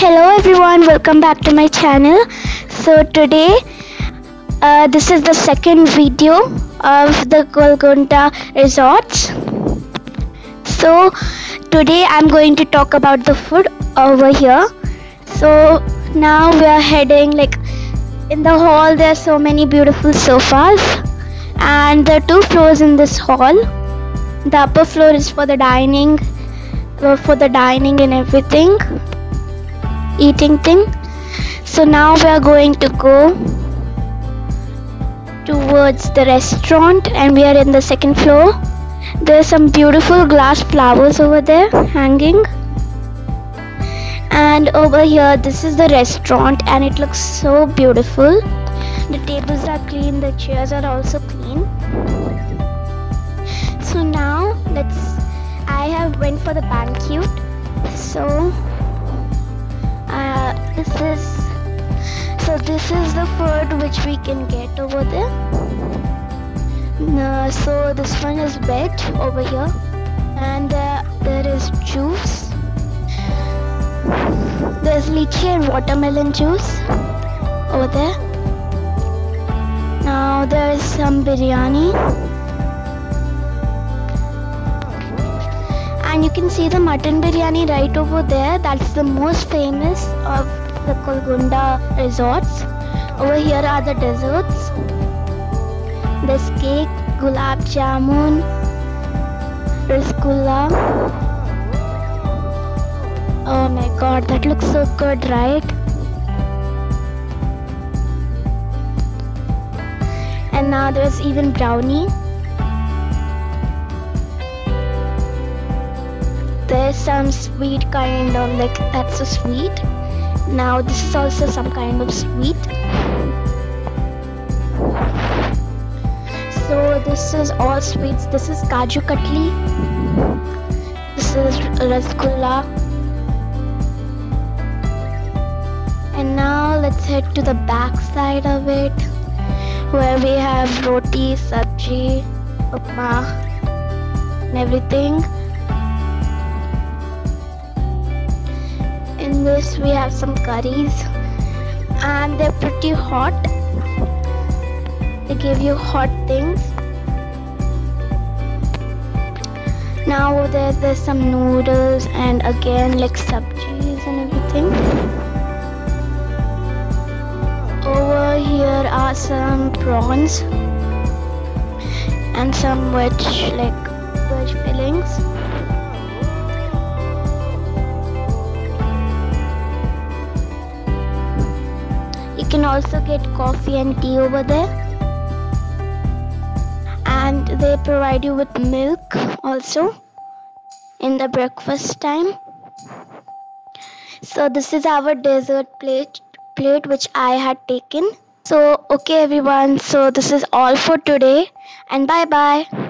hello everyone. Welcome back to my channel. So today uh, this is the second video of the Golkonda resorts. So today I'm going to talk about the food over here. So now we are heading like in the hall there are so many beautiful sofas. And there are two floors in this hall. The upper floor is for the dining for the dining and everything eating thing. So now we are going to go towards the restaurant and we are in the second floor. There's some beautiful glass flowers over there hanging. And over here this is the restaurant and it looks so beautiful. The tables are clean the chairs are also clean. So now let's i have went for the banquet. So this is so this is the food which we can get over there. So this one is veg over here and uh, there is juice. There's lychee and watermelon juice over there. Now there is some biryani. And you can see the mutton biryani right over there. That's the most famous of the Golkonda resorts over here are the desserts This cake gulab jamun rasgulla oh my god that looks so good right? And now there's even brownie. There's some sweet kind of like that's so sweet now this is also some kind of sweet. So this is all sweets. This is kaju katli. This is rasgulla. And now let's head to the back side of it where we have roti sabji upma and everything this we have some curries. And they're pretty hot. They give you hot things. Now there, there's some noodles and again like sabjis and everything. Over here are some prawns and some veg like veg fillings you can also get coffee and tea over there. And they provide you with milk also in the breakfast time. So this is our dessert plate plate which i had taken. So okay everyone. So this is all for today. And bye bye